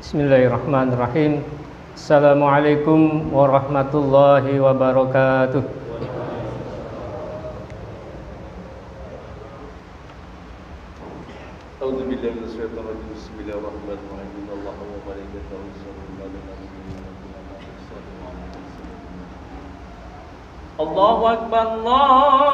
Bismillahirrahmanirrahim Assalamualaikum warahmatullahi wabarakatuh أعوذ بالله من الشيطان الرجيم بسم الله الرحمن الرحيم إن الله وملائكته يصلون على النبي الله أكبر الله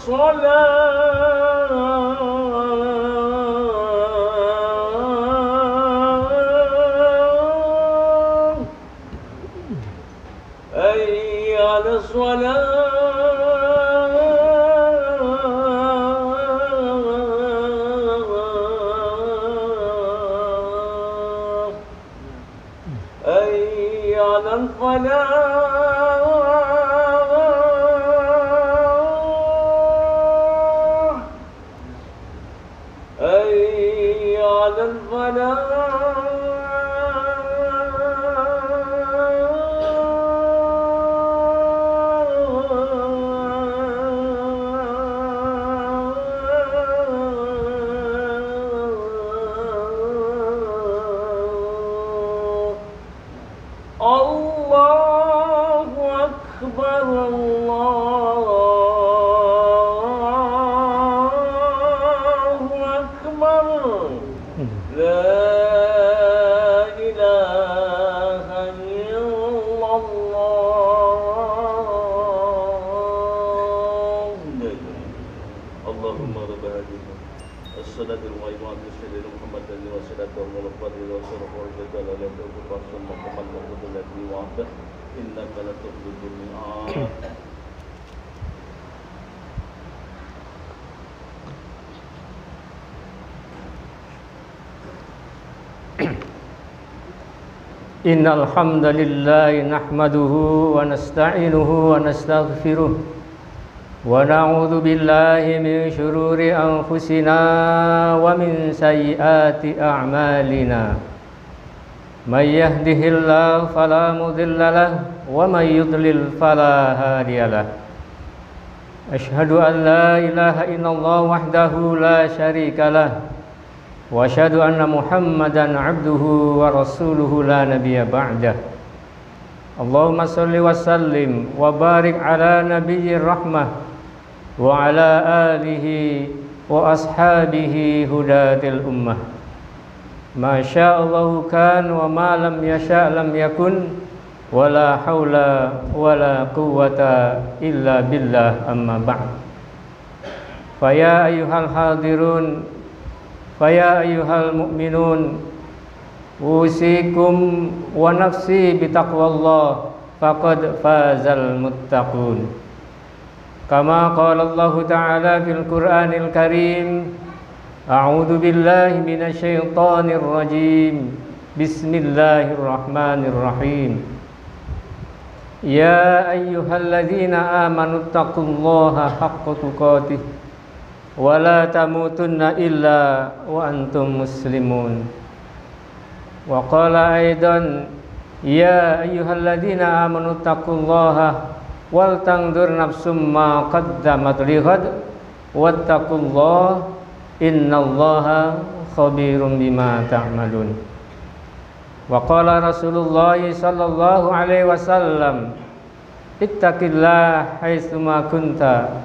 الصلاة. محمد الذي وعده. إنك لتخرج الميعاد. إن الحمد لله نحمده ونستعينه ونستغفره ونعوذ بالله من شرور أنفسنا ومن سيئات أعمالنا. من يهده الله فلا مضل له ومن يضلل فلا هادي له. أشهد أن لا إله إلا الله وحده لا شريك له وأشهد أن محمدا عبده ورسوله لا نبي بعده. اللهم صل وسلم وبارك على نبي الرحمة وعلى آله وأصحابه هداة الأمة. Masya'allahu kan wa ma lam yasha' lam yakun wala haula wala quwwata illa billah amma ba'd. Faya ayyuhal hadirun faya ayyuhal mu'minun usikum wa nafsi bitaqwallah faqad fazal muttaqun. Kama qala Allah ta'ala fil Qur'anil Karim أعوذ بالله من الشيطان الرجيم بسم الله الرحمن الرحيم يا أيها الذين آمنوا اتقوا الله حق تقاته ولا تموتن إلا وأنتم مسلمون وقال أيضا يا أيها الذين آمنوا اتقوا الله ولتنظر نفس ما قدمت لغد واتقوا الله innallaha khabirum bima ta'malun. Wa qala rasulullah sallallahu alaihi wasallam ittaqillah haitsuma kunta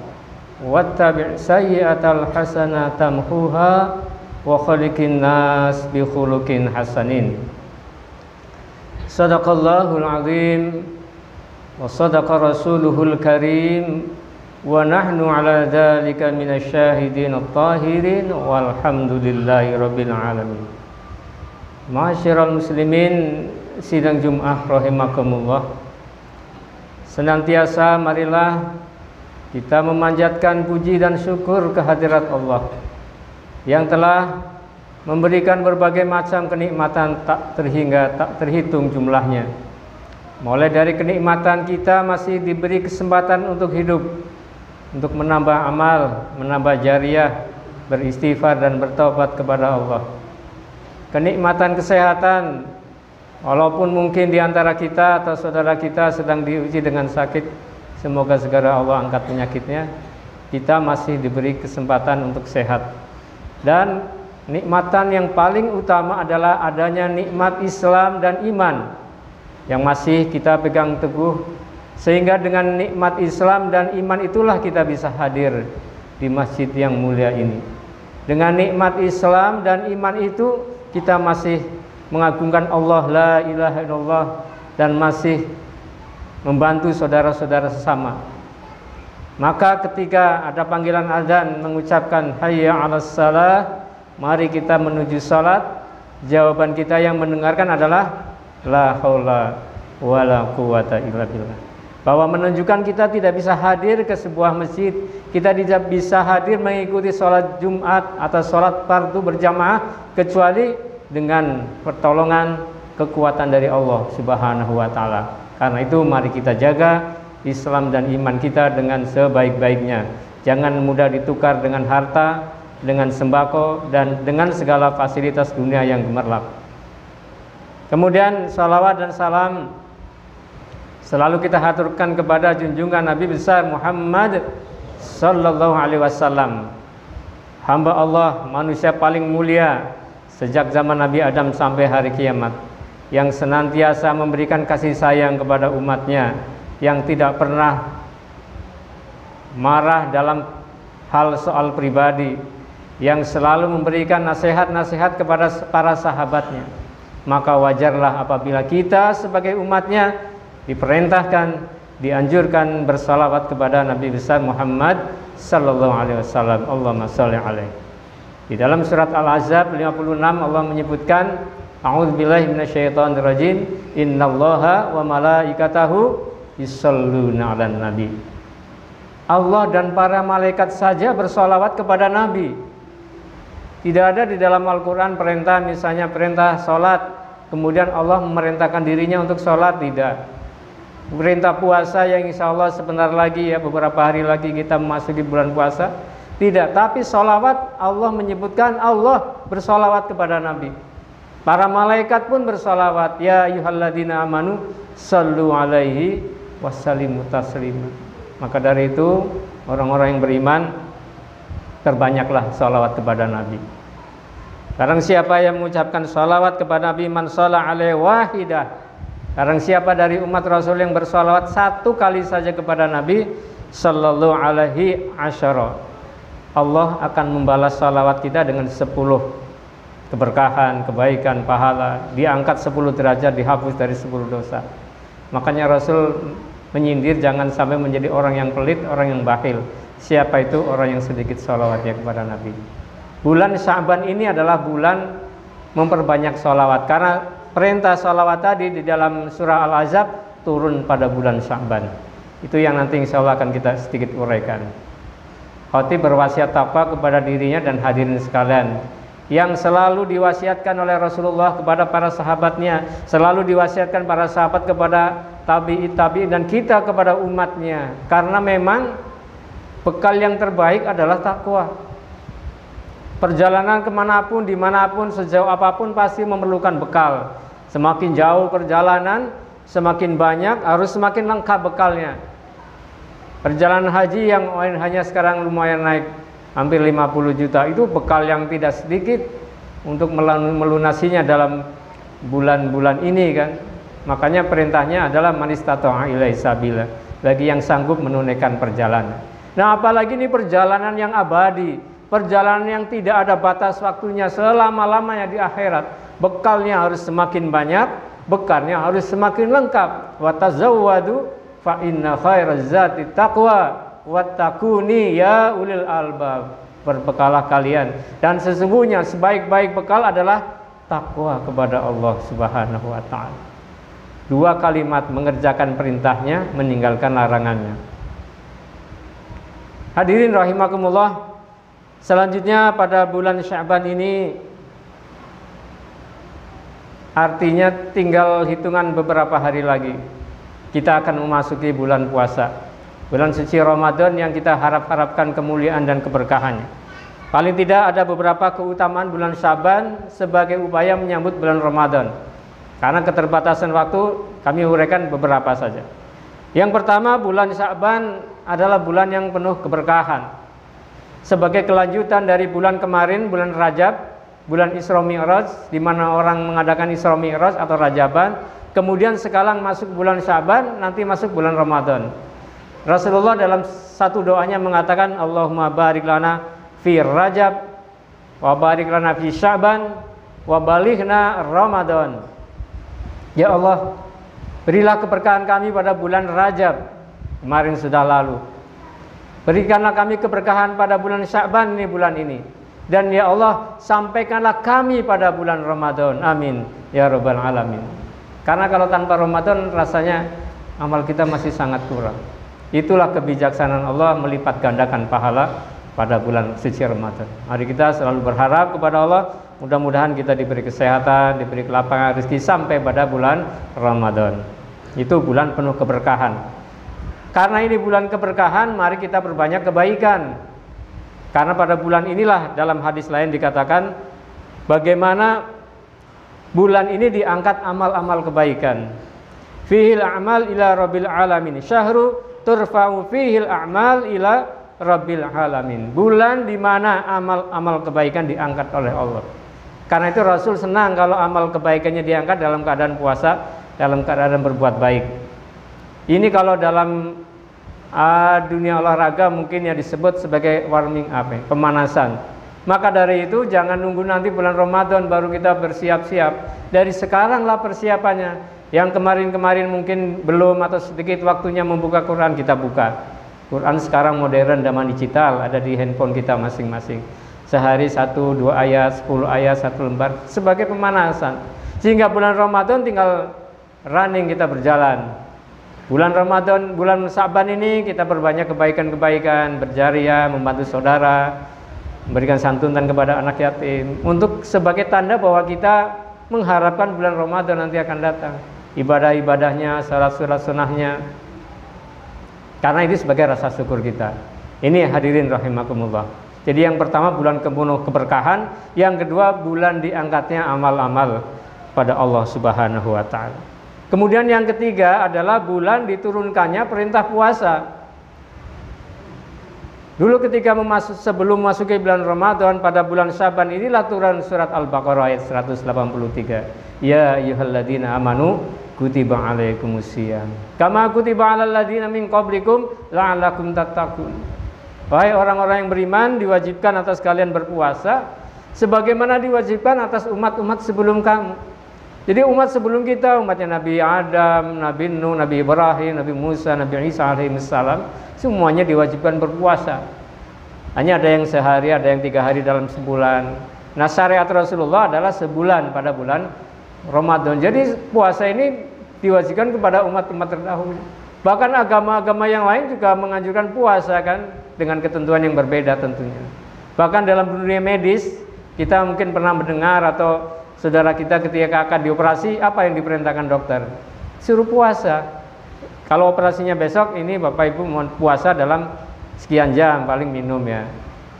wattabi' sayyi'atal hasana tamhuha wa khaliqin nas bi khuluqin hasanin. Sadaqallahul azim wa sadaqa rasuluhul karim wa nahnu ala dzalika minasyahidin at-tahirin walhamdulillahi rabbil alamin. Masyiral muslimin sidang Jumat ah, rahimakumullah. Senantiasa marilah kita memanjatkan puji dan syukur kehadirat Allah yang telah memberikan berbagai macam kenikmatan tak terhingga tak terhitung jumlahnya. Mulai dari kenikmatan kita masih diberi kesempatan untuk hidup untuk menambah amal, menambah jariah, beristighfar dan bertobat kepada Allah. Kenikmatan kesehatan walaupun mungkin di antara kita atau saudara kita sedang diuji dengan sakit semoga segera Allah angkat penyakitnya. Kita masih diberi kesempatan untuk sehat. Dan nikmatan yang paling utama adalah adanya nikmat Islam dan iman yang masih kita pegang teguh sehingga dengan nikmat Islam dan iman itulah kita bisa hadir di masjid yang mulia ini dengan nikmat Islam dan iman itu kita masih mengagungkan Allah la ilaha illallah dan masih membantu saudara-saudara sesama. Maka ketika ada panggilan azan mengucapkan hayya 'alas salah, mari kita menuju salat. Jawaban kita yang mendengarkan adalah la haula wala quwata illa billah. Bahwa menunjukkan kita tidak bisa hadir ke sebuah masjid, kita tidak bisa hadir mengikuti sholat Jumat atau sholat fardu berjamaah kecuali dengan pertolongan kekuatan dari Allah Subhanahu wa taala. Karena itu mari kita jaga Islam dan iman kita dengan sebaik-baiknya. Jangan mudah ditukar dengan harta, dengan sembako dan dengan segala fasilitas dunia yang gemerlap. Kemudian salawat dan salam selalu kita haturkan kepada junjungan Nabi besar Muhammad sallallahu alaihi wasallam. Hamba Allah manusia paling mulia sejak zaman Nabi Adam sampai hari kiamat yang senantiasa memberikan kasih sayang kepada umatnya yang tidak pernah marah dalam hal soal pribadi yang selalu memberikan nasihat-nasihat kepada para sahabatnya. Maka wajarlah apabila kita sebagai umatnya diperintahkan dianjurkan bersalawat kepada Nabi besar Muhammad sallallahu alaihi wasallam. Allahumma shalli alaihi. Di dalam surat Al-Ahzab 56 Allah menyebutkan A'udzubillahi minasyaitonirrajim innallaha wa malaikatahu yusalluna 'alan nabi. Allah dan para malaikat saja bersolawat kepada Nabi. Tidak ada di dalam Al-Quran perintah misalnya perintah sholat Kemudian Allah memerintahkan dirinya untuk sholat Tidak perintah puasa yang insya Allah sebentar lagi ya beberapa hari lagi kita memasuki bulan puasa. Tidak tapi solawat Allah menyebutkan Allah bersolawat kepada Nabi. Para malaikat pun bersolawat. Ya yuhalladina amanu sallu alaihi wassalimu taslima. Maka dari itu orang-orang yang beriman terbanyaklah solawat kepada Nabi. Barang siapa yang mengucapkan salawat kepada Nabi man alaihi wahidah Barang siapa dari umat Rasul yang bersolawat satu kali saja kepada Nabi Sallallahu alaihi asyara Allah akan membalas salawat kita dengan sepuluh keberkahan, kebaikan, pahala. Diangkat sepuluh derajat, dihapus dari sepuluh dosa. Makanya Rasul menyindir jangan sampai menjadi orang yang pelit, orang yang bakhil. Siapa itu? Orang yang sedikit salawatnya kepada Nabi. Bulan Syaban ini adalah bulan memperbanyak salawat Karena perintah salawat tadi di dalam surah Al-Azab turun pada bulan Sya'ban. Itu yang nanti insya Allah akan kita sedikit uraikan. Khotib berwasiat takwa kepada dirinya dan hadirin sekalian yang selalu diwasiatkan oleh Rasulullah kepada para sahabatnya, selalu diwasiatkan para sahabat kepada tabi'i tabi'in dan kita kepada umatnya. Karena memang bekal yang terbaik adalah takwa. Perjalanan ke mana pun, di mana pun, sejauh apa pun pasti memerlukan bekal. Semakin jauh perjalanan, semakin banyak, harus semakin lengkap bekalnya. Perjalanan haji yang hanya sekarang lumayan naik hampir 50 juta itu bekal yang tidak sedikit untuk melunasinya dalam bulan-bulan ini kan. Makanya perintahnya adalah manistata'a ilaihi sabila bagi yang sanggup menunaikan perjalanan. Nah, apalagi ini perjalanan yang abadi perjalanan yang tidak ada batas waktunya selama-lamanya di akhirat. Bekalnya harus semakin banyak, bekalnya harus semakin lengkap. Wa tazawwadu fa inna khairaz taqwa wattaquni ya ulil albab. Berbekalah kalian dan sesungguhnya sebaik-baik bekal adalah takwa kepada Allah Subhanahu wa taala. Dua kalimat mengerjakan perintahnya, meninggalkan larangannya. Hadirin rahimakumullah, Selanjutnya pada bulan Syaban ini artinya tinggal hitungan beberapa hari lagi kita akan memasuki bulan puasa. Bulan suci Ramadan yang kita harap-harapkan kemuliaan dan keberkahannya. Paling tidak ada beberapa keutamaan bulan Syaban sebagai upaya menyambut bulan Ramadan. Karena keterbatasan waktu kami uraikan beberapa saja. Yang pertama bulan Syaban adalah bulan yang penuh keberkahan sebagai kelanjutan dari bulan kemarin bulan Rajab bulan Isra Mi'raj di mana orang mengadakan Isra Mi'raj atau Rajaban kemudian sekarang masuk bulan Syaban nanti masuk bulan Ramadan. Rasulullah dalam satu doanya mengatakan Allahumma barik lana fi Rajab wa barik lana fi Syaban wa balighna Ramadan. Ya Allah berilah keberkahan kami pada bulan Rajab. Kemarin sudah lalu Berikanlah kami keberkahan pada bulan Sya'ban ini bulan ini. Dan ya Allah, sampaikanlah kami pada bulan Ramadan. Amin. Ya Rabbal Alamin. Karena kalau tanpa Ramadan rasanya amal kita masih sangat kurang. Itulah kebijaksanaan Allah melipat gandakan pahala pada bulan suci Ramadan. Mari kita selalu berharap kepada Allah, mudah-mudahan kita diberi kesehatan, diberi kelapangan rezeki sampai pada bulan Ramadan. Itu bulan penuh keberkahan. Karena ini bulan keberkahan, mari kita berbanyak kebaikan. Karena pada bulan inilah dalam hadis lain dikatakan bagaimana bulan ini diangkat amal-amal kebaikan. Fihil a'mal ila rabbil alamin. Syahru turfa'u fihil a'mal ila rabbil alamin. Bulan di mana amal-amal kebaikan diangkat oleh Allah. Karena itu Rasul senang kalau amal kebaikannya diangkat dalam keadaan puasa, dalam keadaan berbuat baik. Ini kalau dalam uh, dunia olahraga mungkin ya disebut sebagai warming up, ya, pemanasan. Maka dari itu jangan nunggu nanti bulan Ramadan baru kita bersiap-siap. Dari sekaranglah persiapannya. Yang kemarin-kemarin mungkin belum atau sedikit waktunya membuka Quran kita buka. Quran sekarang modern dan digital ada di handphone kita masing-masing. Sehari satu, dua ayat, sepuluh ayat, satu lembar sebagai pemanasan. Sehingga bulan Ramadan tinggal running kita berjalan Bulan Ramadan, bulan Sa'ban ini kita berbanyak kebaikan-kebaikan, berjariah, membantu saudara, memberikan santunan kepada anak yatim untuk sebagai tanda bahwa kita mengharapkan bulan Ramadan nanti akan datang. Ibadah-ibadahnya, salat-salat sunahnya. Karena ini sebagai rasa syukur kita. Ini hadirin rahimakumullah. Jadi yang pertama bulan kebunuh keberkahan, yang kedua bulan diangkatnya amal-amal pada Allah Subhanahu wa taala. Kemudian yang ketiga adalah bulan diturunkannya perintah puasa. Dulu ketika memasuk, sebelum masuki bulan Ramadan pada bulan Syaban inilah turun surat Al-Baqarah ayat 183. Ya ayyuhalladzina amanu kutiba alaikumusiyam. Kama kutiba alal ladzina min qablikum la'allakum tattaqun. Wahai orang-orang yang beriman diwajibkan atas kalian berpuasa sebagaimana diwajibkan atas umat-umat sebelum kamu. Jadi umat sebelum kita, umatnya Nabi Adam, Nabi Nuh, Nabi Ibrahim, Nabi Musa, Nabi Isa alaihissalam, semuanya diwajibkan berpuasa. Hanya ada yang sehari, ada yang tiga hari dalam sebulan. Nah syariat Rasulullah adalah sebulan pada bulan Ramadan. Jadi puasa ini diwajibkan kepada umat-umat terdahulu. Bahkan agama-agama yang lain juga menganjurkan puasa kan dengan ketentuan yang berbeda tentunya. Bahkan dalam dunia medis kita mungkin pernah mendengar atau saudara kita ketika akan dioperasi apa yang diperintahkan dokter suruh puasa kalau operasinya besok ini bapak ibu mohon puasa dalam sekian jam paling minum ya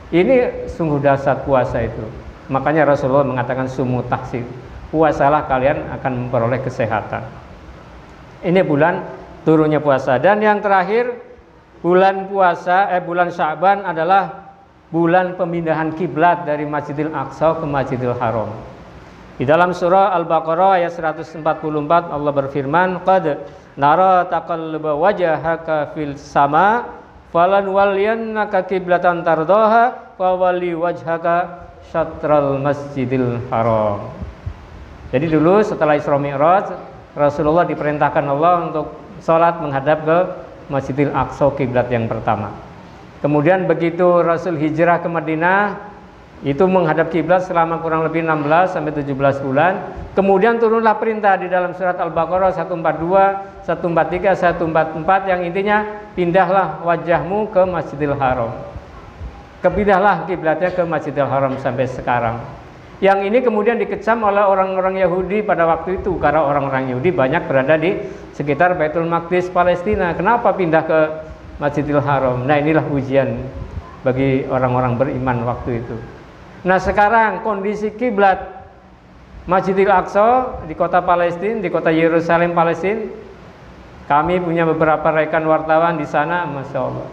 Ini sungguh dasar puasa itu. Makanya Rasulullah mengatakan sumu tahsin. Puasalah kalian akan memperoleh kesehatan. Ini bulan turunnya puasa dan yang terakhir bulan puasa eh bulan Sya'ban adalah bulan pemindahan kiblat dari Masjidil Aqsa ke Masjidil Haram. Di dalam surah Al-Baqarah ayat 144 Allah berfirman, "Qad nara taqalluba wajhaka fil sama falan waliyannaka kiblatan tardoha fawali wajhaka syatral masjidil haram. Jadi dulu setelah Isra Mi'raj Rasulullah diperintahkan Allah untuk sholat menghadap ke Masjidil Aqsa kiblat yang pertama. Kemudian begitu Rasul hijrah ke Madinah itu menghadap kiblat selama kurang lebih 16 sampai 17 bulan. Kemudian turunlah perintah di dalam surat Al-Baqarah 142, 143, 144 yang intinya pindahlah wajahmu ke Masjidil Haram. Kepindahlah kiblatnya ke Masjidil Haram sampai sekarang. Yang ini kemudian dikecam oleh orang-orang Yahudi pada waktu itu karena orang-orang Yahudi banyak berada di sekitar Baitul Maqdis Palestina. Kenapa pindah ke Masjidil Haram? Nah, inilah ujian bagi orang-orang beriman waktu itu. Nah sekarang kondisi kiblat Masjidil Aqsa di kota Palestina, di kota Yerusalem Palestina, kami punya beberapa rekan wartawan di sana, masya Allah.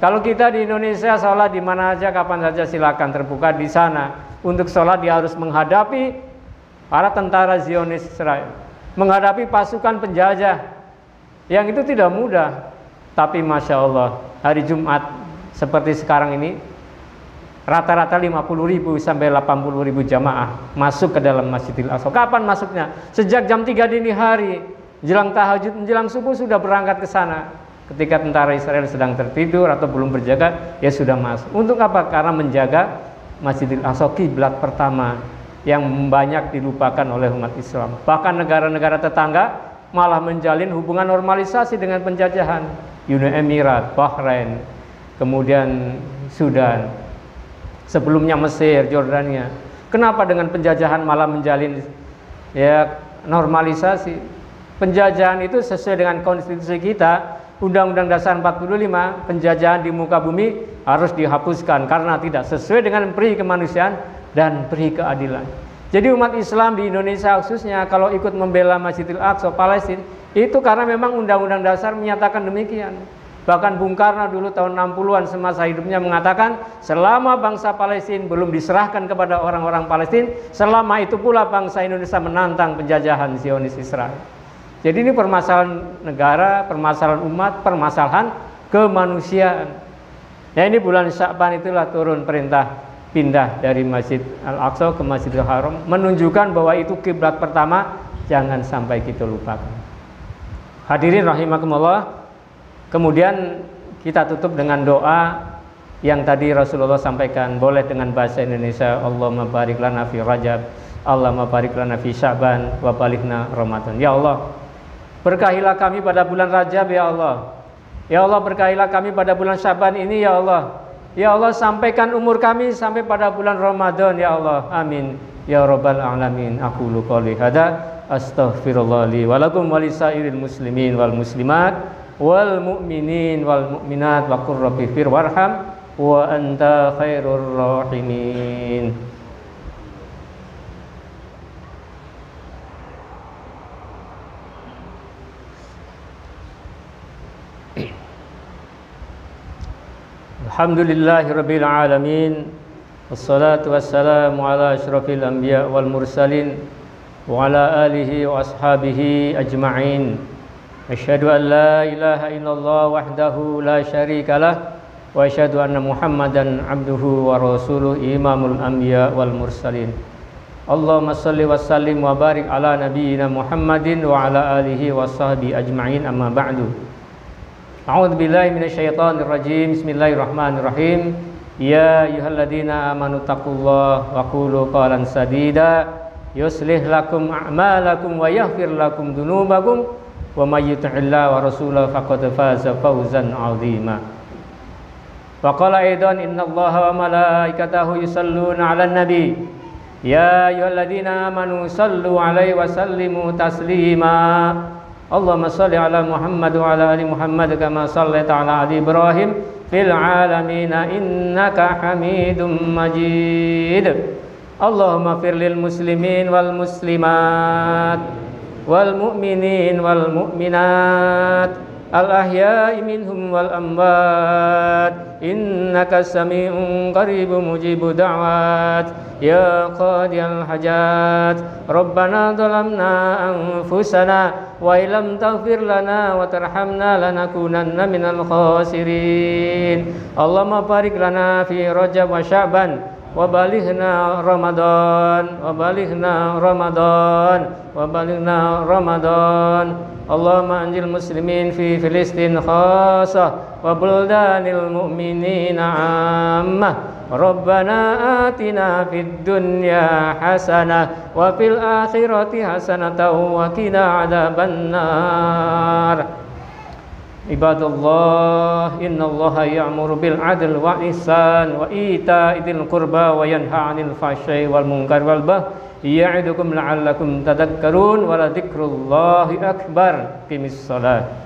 Kalau kita di Indonesia sholat di mana aja, kapan saja silakan terbuka di sana. Untuk sholat dia harus menghadapi para tentara Zionis Israel, menghadapi pasukan penjajah. Yang itu tidak mudah, tapi masya Allah hari Jumat seperti sekarang ini rata-rata 50 ribu sampai 80 ribu jamaah masuk ke dalam Masjidil Aqsa. Kapan masuknya? Sejak jam 3 dini hari, jelang tahajud, menjelang subuh sudah berangkat ke sana. Ketika tentara Israel sedang tertidur atau belum berjaga, ya sudah masuk. Untuk apa? Karena menjaga Masjidil Aqsa kiblat pertama yang banyak dilupakan oleh umat Islam. Bahkan negara-negara tetangga malah menjalin hubungan normalisasi dengan penjajahan. Uni Emirat, Bahrain, kemudian Sudan, sebelumnya Mesir, Jordania. Kenapa dengan penjajahan malah menjalin ya normalisasi? Penjajahan itu sesuai dengan konstitusi kita, Undang-Undang Dasar 45, penjajahan di muka bumi harus dihapuskan karena tidak sesuai dengan peri kemanusiaan dan peri keadilan. Jadi umat Islam di Indonesia khususnya kalau ikut membela Masjidil Aqsa Palestina itu karena memang Undang-Undang Dasar menyatakan demikian. Bahkan Bung Karno dulu tahun 60-an semasa hidupnya mengatakan selama bangsa Palestina belum diserahkan kepada orang-orang Palestina, selama itu pula bangsa Indonesia menantang penjajahan Zionis Israel. Jadi ini permasalahan negara, permasalahan umat, permasalahan kemanusiaan. Ya ini bulan Sya'ban itulah turun perintah pindah dari Masjid Al-Aqsa ke Masjidil Haram menunjukkan bahwa itu kiblat pertama jangan sampai kita lupakan. Hadirin rahimakumullah, Kemudian kita tutup dengan doa yang tadi Rasulullah sampaikan boleh dengan bahasa Indonesia Allahumma barik lana fi Rajab Allahumma barik lana fi Sya'ban wa balighna Ramadan. Ya Allah berkahilah kami pada bulan Rajab ya Allah. Ya Allah berkahilah kami pada bulan Sya'ban ini ya Allah. Ya Allah sampaikan umur kami sampai pada bulan Ramadan ya Allah. Amin. Ya rabbal alamin aku qouli hada astaghfirullah li wa lakum muslimin wal muslimat wal mu'minin wal mu'minat wa qur rabbi fir warham wa anta khairur rahimin Alhamdulillahi rabbil alamin Wassalatu wassalamu ala ashrafil anbiya wal mursalin wa ala alihi wa ashabihi ajma'in أشهد أن لا إله إلا الله وحده لا شريك له وأشهد أن محمدا عبده ورسوله إمام الأنبياء والمرسلين اللهم صل وسلم وبارك على نبينا محمد وعلى آله وصحبه أجمعين أما بعد أعوذ بالله من الشيطان الرجيم بسم الله الرحمن الرحيم يا أيها الذين آمنوا اتقوا الله وقولوا قولا سديدا يصلح لكم أعمالكم ويغفر لكم ذنوبكم wa may yuti'illah wa rasulahu faqad faza fawzan 'azima wa qala aidan innallaha wa malaikatahu yusalluna 'alan nabi ya ayyuhalladzina amanu sallu 'alaihi wa sallimu taslima Allahumma salli ala Muhammad wa ala ali Muhammad kama sallaita ala ali Ibrahim في العالمين إنك حميد مجيد اللهم اغفر للمسلمين والمسلمات wal mu'minin wal mu'minat. Al ahya'i minhum wal amwat. Innaka sami'un qaribu mujibu da'wat. Ya qadiyal hajat. Rabbana zalamna anfusana wa illam taghfir lana wa tarhamna lanakunanna minal khasirin. Allahumma barik lana fi rajab wa sya'ban wabalighna Ramadan wabalighna Ramadan wabalighna Ramadan Allahumma anjil muslimin fi Filistin khasah wa buldanil mu'minin ammah. Rabbana atina fid dunya hasanah wa fil akhirati hasanatan wa qina adzabannar عباد الله إن الله يأمر بالعدل والإحسان وإيتاء ذي القربى وينهى عن الفحشاء والمنكر والبغي يعظكم لعلكم تذكرون ولذكر الله أكبر. قم الصلاة.